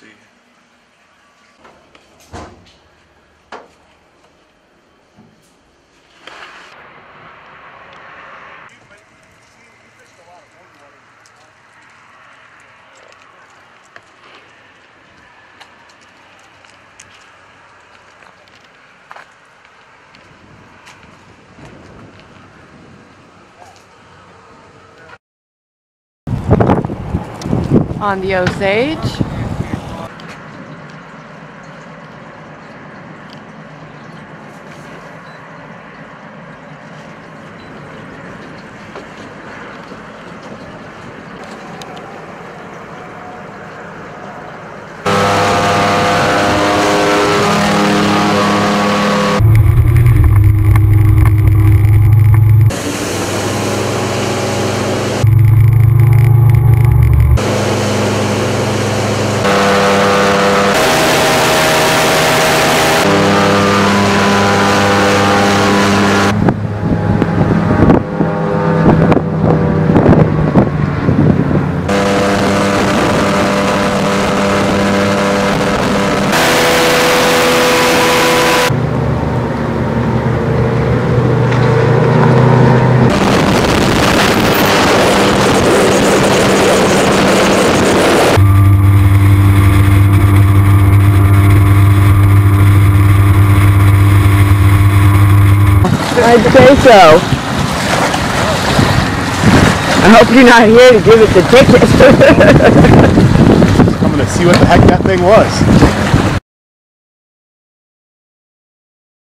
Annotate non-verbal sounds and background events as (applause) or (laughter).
see. on the Osage. I'd say so. I hope you're not here to give it the ticket. (laughs) I'm gonna see what the heck that thing was.